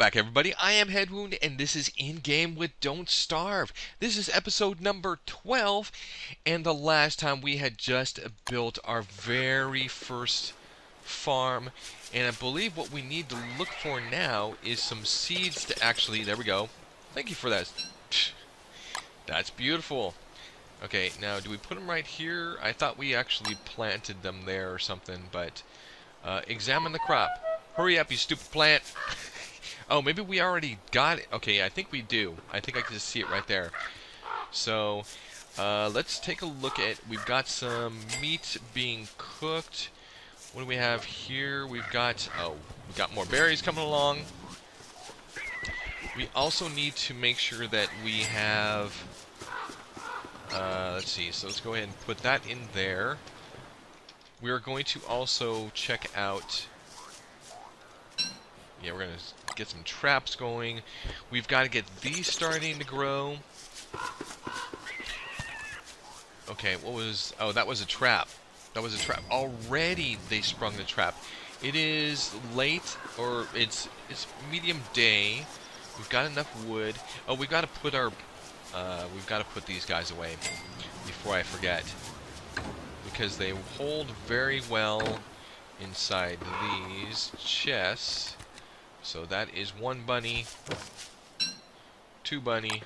back, everybody. I am Headwound, and this is In Game with Don't Starve. This is episode number 12, and the last time we had just built our very first farm. And I believe what we need to look for now is some seeds to actually. There we go. Thank you for that. That's beautiful. Okay, now do we put them right here? I thought we actually planted them there or something, but uh, examine the crop. Hurry up, you stupid plant. Oh, maybe we already got it. Okay, I think we do. I think I can just see it right there. So, uh, let's take a look at... We've got some meat being cooked. What do we have here? We've got... Oh, we've got more berries coming along. We also need to make sure that we have... Uh, let's see. So let's go ahead and put that in there. We are going to also check out yeah, we're going to get some traps going. We've got to get these starting to grow. Okay, what was... Oh, that was a trap. That was a trap. Already they sprung the trap. It is late, or it's it's medium day. We've got enough wood. Oh, we've got to put our... Uh, we've got to put these guys away before I forget. Because they hold very well inside these chests. So that is one bunny, two bunny,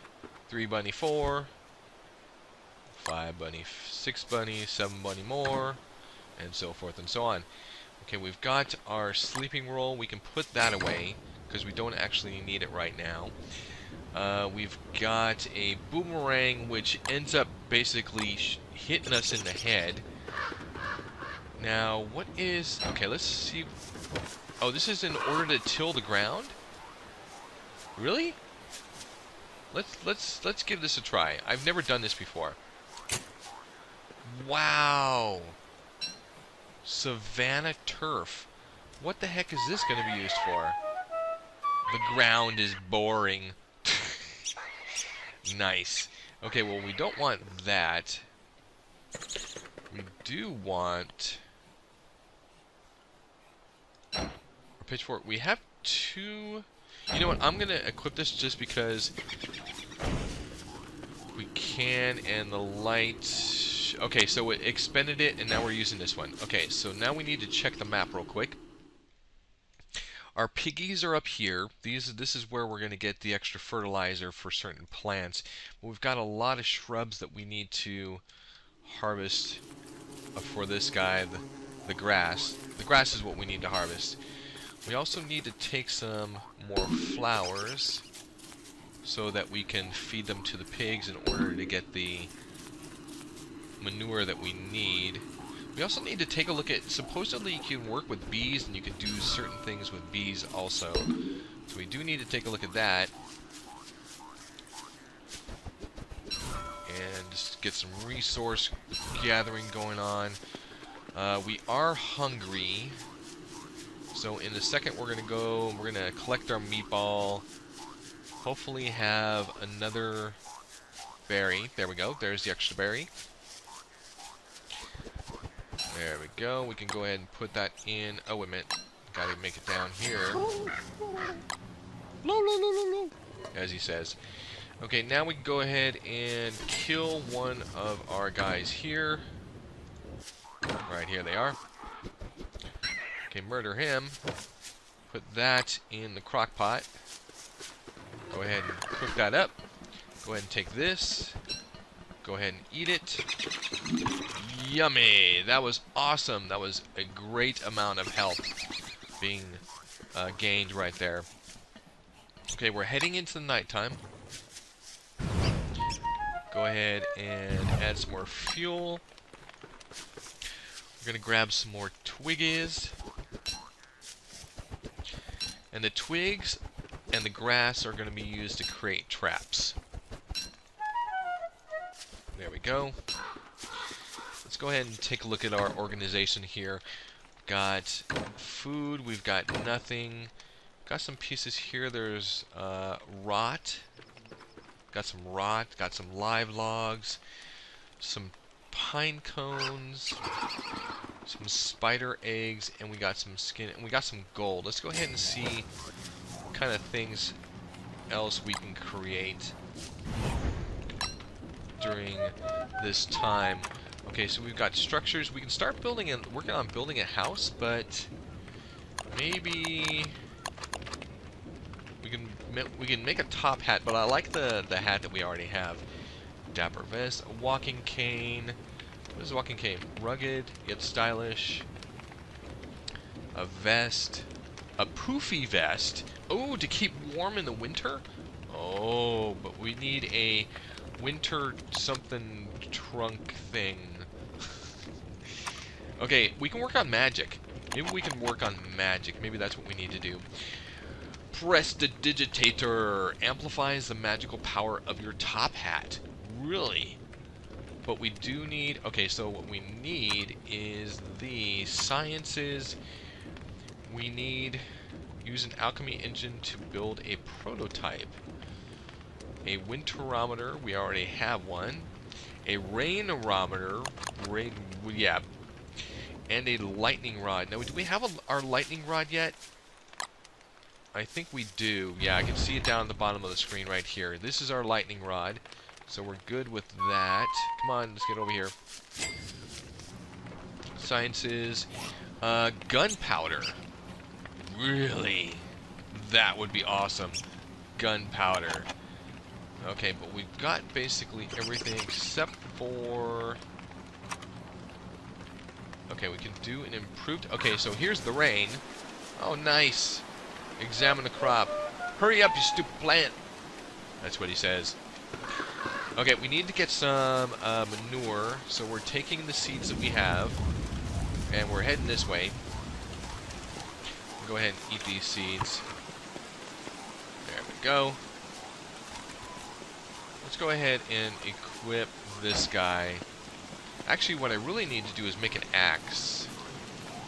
three bunny, four, five bunny, six bunny, seven bunny more, and so forth and so on. Okay, we've got our sleeping roll. We can put that away because we don't actually need it right now. Uh, we've got a boomerang which ends up basically hitting us in the head. Now, what is... Okay, let's see... Oh, this is in order to till the ground? Really? Let's let's let's give this a try. I've never done this before. Wow. Savannah turf. What the heck is this going to be used for? The ground is boring. nice. Okay, well, we don't want that. We do want pitchfork. We have two... You know what? I'm going to equip this just because we can and the light... Okay, so it expended it and now we're using this one. Okay, so now we need to check the map real quick. Our piggies are up here. These, this is where we're going to get the extra fertilizer for certain plants. we've got a lot of shrubs that we need to harvest for this guy, the, the grass. The grass is what we need to harvest. We also need to take some more flowers so that we can feed them to the pigs in order to get the manure that we need. We also need to take a look at, supposedly you can work with bees and you can do certain things with bees also. So we do need to take a look at that. And just get some resource gathering going on. Uh, we are hungry. So in a second we're going to go, we're going to collect our meatball, hopefully have another berry. There we go, there's the extra berry. There we go, we can go ahead and put that in, oh wait a minute, gotta make it down here. As he says. Okay, now we can go ahead and kill one of our guys here. Right here they are. Okay, murder him. Put that in the crock pot. Go ahead and cook that up. Go ahead and take this. Go ahead and eat it. Yummy! That was awesome. That was a great amount of health being uh, gained right there. Okay, we're heading into the nighttime. Go ahead and add some more fuel. We're going to grab some more twiggies. And the twigs and the grass are going to be used to create traps. There we go. Let's go ahead and take a look at our organization here. We've got food, we've got nothing. Got some pieces here. There's uh, rot. Got some rot, got some live logs, some pine cones, some spider eggs, and we got some skin, and we got some gold. Let's go ahead and see kind of things else we can create during this time. Okay, so we've got structures. We can start building and working on building a house, but maybe we can we can make a top hat. But I like the the hat that we already have. Dapper vest, a walking cane. What is a walking cane? Rugged yet stylish. A vest, a poofy vest. Oh, to keep warm in the winter. Oh, but we need a winter something trunk thing. okay, we can work on magic. Maybe we can work on magic. Maybe that's what we need to do. Prestidigitator amplifies the magical power of your top hat. Really? But we do need... Okay, so what we need is the sciences. We need... Use an alchemy engine to build a prototype a winterometer, we already have one, a rainerometer, rain, yeah, and a lightning rod. Now, do we have a, our lightning rod yet? I think we do. Yeah, I can see it down at the bottom of the screen right here. This is our lightning rod, so we're good with that. Come on, let's get over here. Sciences, uh, gunpowder. Really? That would be awesome. Gunpowder. Okay, but we've got basically everything except for... Okay, we can do an improved... Okay, so here's the rain. Oh, nice. Examine the crop. Hurry up, you stupid plant. That's what he says. Okay, we need to get some uh, manure, so we're taking the seeds that we have, and we're heading this way. Go ahead and eat these seeds. There we go. Let's go ahead and equip this guy. Actually, what I really need to do is make an axe.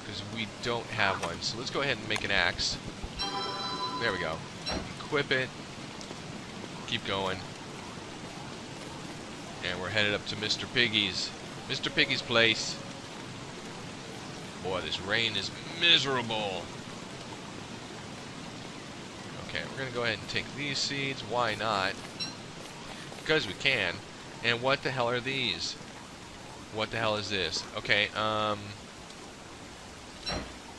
Because we don't have one. So let's go ahead and make an axe. There we go. Equip it. Keep going. And we're headed up to Mr. Piggy's. Mr. Piggy's place. Boy, this rain is miserable. Okay, we're going to go ahead and take these seeds. Why not? because we can. And what the hell are these? What the hell is this? Okay, um...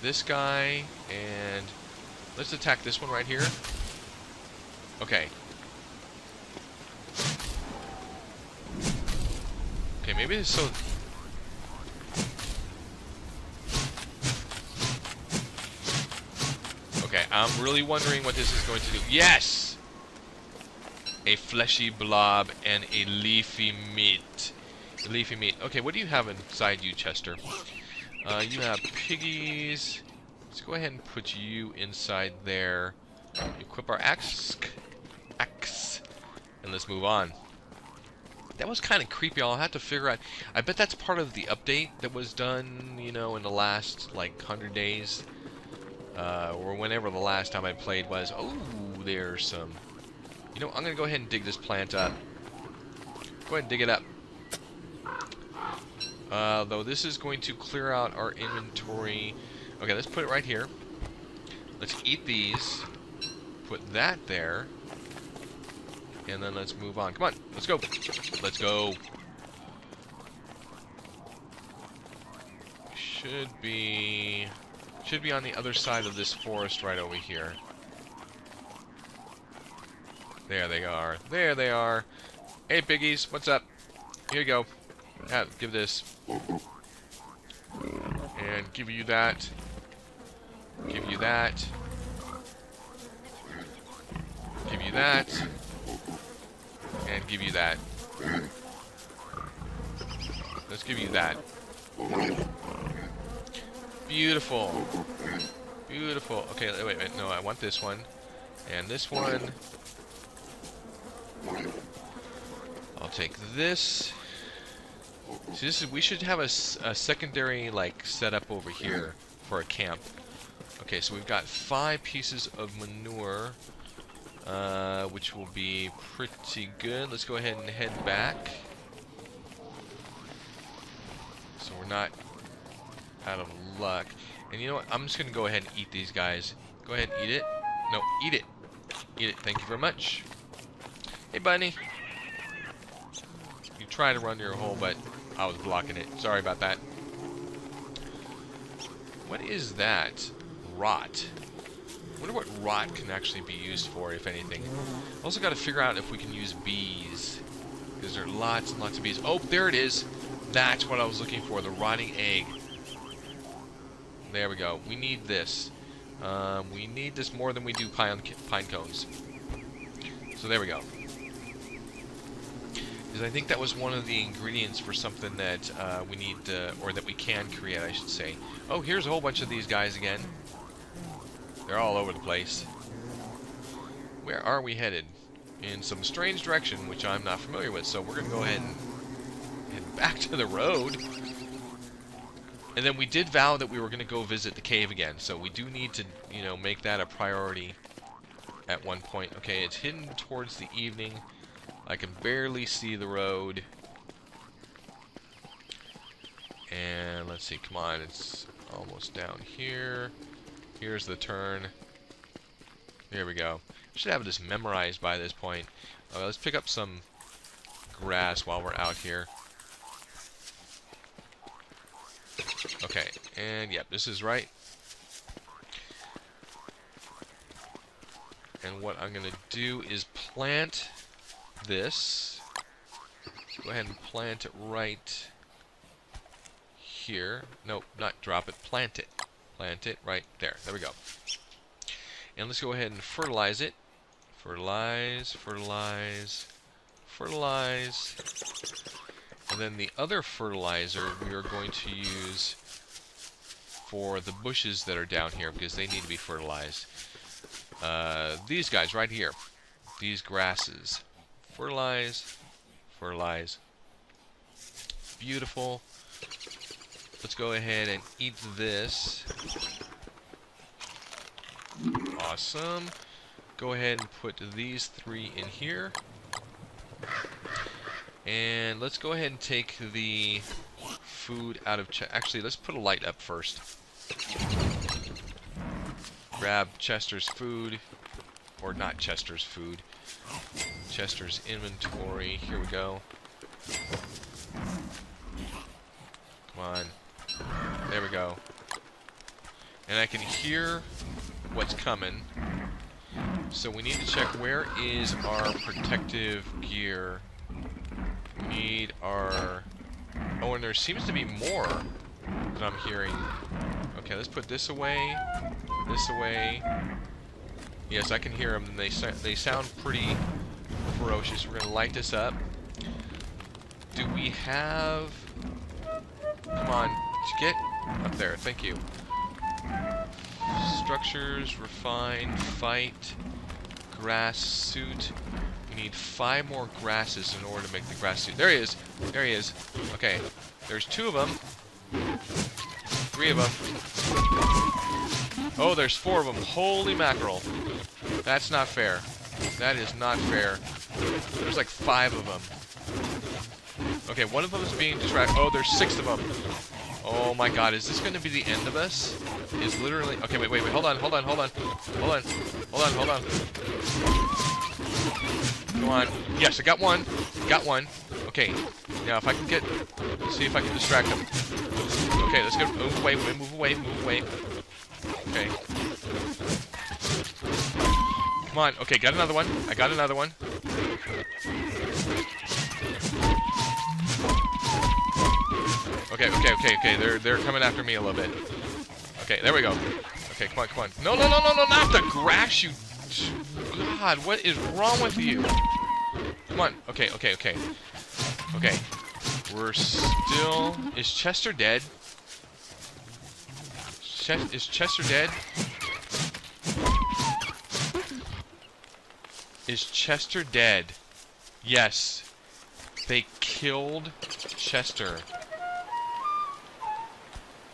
This guy, and... Let's attack this one right here. Okay. Maybe it's so... Okay, I'm really wondering what this is going to do. Yes! a fleshy blob, and a leafy meat. Leafy meat. Okay, what do you have inside you, Chester? Uh, you have piggies. Let's go ahead and put you inside there. Equip our axe. Axe. And let's move on. That was kind of creepy. I'll have to figure out. I bet that's part of the update that was done, you know, in the last, like, 100 days. Uh, or whenever the last time I played was. Oh, there's some you know, I'm going to go ahead and dig this plant up. Go ahead and dig it up. Uh, though this is going to clear out our inventory. Okay, let's put it right here. Let's eat these. Put that there. And then let's move on. Come on, let's go. Let's go. Should be... Should be on the other side of this forest right over here. There they are. There they are. Hey, piggies, what's up? Here you go. Have, give this. And give you that. Give you that. Give you that. Give you that. Let's give you that. Beautiful. Beautiful. Okay, wait, wait, no, I want this one. And this one. I'll take this. See, this is we should have a, a secondary like setup over here for a camp. Okay, so we've got five pieces of manure, uh, which will be pretty good. Let's go ahead and head back. So we're not out of luck. And you know what? I'm just going to go ahead and eat these guys. Go ahead and eat it. No, eat it. Eat it. Thank you very much. Hey, bunny. You try to run your hole, but I was blocking it. Sorry about that. What is that? Rot. Wonder what rot can actually be used for, if anything. Also got to figure out if we can use bees. Because there are lots and lots of bees. Oh, there it is. That's what I was looking for, the rotting egg. There we go. We need this. Um, we need this more than we do pine, pine cones. So there we go. Because I think that was one of the ingredients for something that uh, we need, uh, or that we can create, I should say. Oh, here's a whole bunch of these guys again. They're all over the place. Where are we headed? In some strange direction, which I'm not familiar with, so we're going to go ahead and head back to the road. And then we did vow that we were going to go visit the cave again, so we do need to, you know, make that a priority at one point. Okay, it's hidden towards the evening. I can barely see the road. And let's see, come on, it's almost down here. Here's the turn. There we go. Should have this memorized by this point. Uh, let's pick up some grass while we're out here. Okay, and yep, this is right. And what I'm going to do is plant this. Let's go ahead and plant it right here. Nope, not drop it, plant it. Plant it right there. There we go. And let's go ahead and fertilize it. Fertilize, fertilize, fertilize. And then the other fertilizer we are going to use for the bushes that are down here because they need to be fertilized. Uh, these guys right here. These grasses. Fertilize, fertilize. Beautiful. Let's go ahead and eat this. Awesome. Go ahead and put these three in here. And let's go ahead and take the food out of... Actually, let's put a light up first. Grab Chester's food. Or not Chester's food. Chester's inventory. Here we go. Come on. There we go. And I can hear what's coming. So we need to check where is our protective gear we need our... Oh, and there seems to be more that I'm hearing. Okay, let's put this away, this away. Yes, I can hear them. They, they sound pretty ferocious. We're going to light this up. Do we have... Come on, get up there. Thank you. Structures, refine, fight, grass, suit We need five more grasses in order to make the grass suit. There he is. There he is. Okay. There's two of them. Three of them. Oh, there's four of them. Holy mackerel. That's not fair. That is not fair. There's like five of them. Okay, one of them is being distracted. Oh, there's six of them. Oh my god, is this going to be the end of us? Is literally... Okay, wait, wait, wait. Hold on, hold on, hold on. Hold on. Hold on, hold on. Come on. Yes, I got one. Got one. Okay. Now, if I can get... see if I can distract him. Okay, let's go. Move away, move away, move away. Okay. Come on. Okay, got another one. I got another one. Okay, okay, okay, okay. They're they're coming after me a little bit. Okay, there we go. Okay, come on, come on. No, no, no, no, no, not the grass, you God, what is wrong with you? Come on. Okay, okay, okay. Okay. We're still... Is Chester dead? Ch is Chester dead? Is Chester dead? Yes. They killed Chester.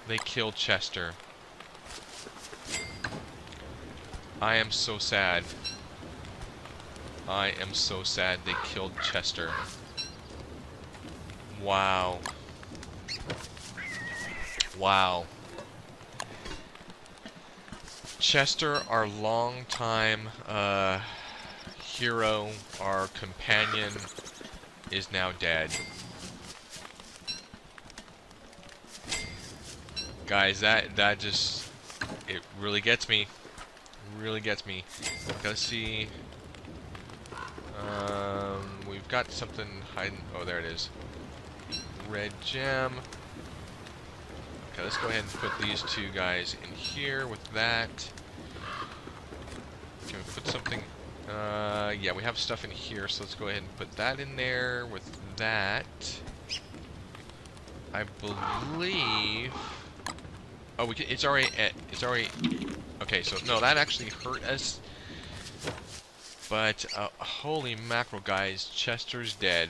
They killed Chester. I am so sad. I am so sad they killed Chester. Wow. Wow. Chester, our long time uh, hero, our companion, is now dead. Guys, that that just it really gets me. Really gets me. Gotta see. Um, we've got something hiding. Oh, there it is. Red gem. Okay, let's go ahead and put these two guys in here with that. Can we put something? Uh, yeah, we have stuff in here, so let's go ahead and put that in there with that. I believe. Oh, we can. It's already. It's already. Okay, so no, that actually hurt us. But uh, holy mackerel, guys! Chester's dead.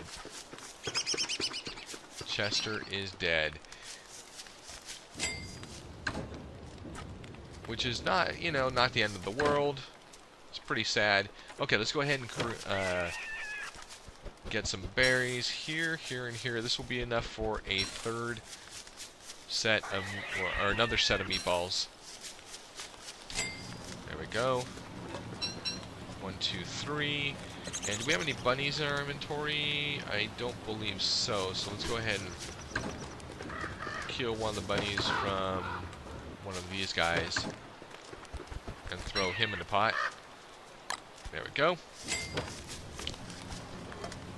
Chester is dead. Which is not, you know, not the end of the world. It's pretty sad. Okay, let's go ahead and uh, get some berries here, here, and here. This will be enough for a third set of, or, or another set of meatballs. There we go. One, two, three. And do we have any bunnies in our inventory? I don't believe so. So let's go ahead and kill one of the bunnies from one of these guys. And throw him in the pot. There we go.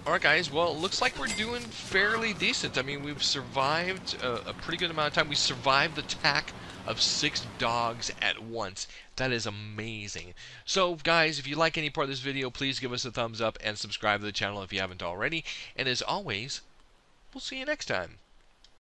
Alright guys, well it looks like we're doing fairly decent. I mean we've survived a, a pretty good amount of time. We survived the attack of six dogs at once. That is amazing. So guys, if you like any part of this video, please give us a thumbs up and subscribe to the channel if you haven't already. And as always, we'll see you next time.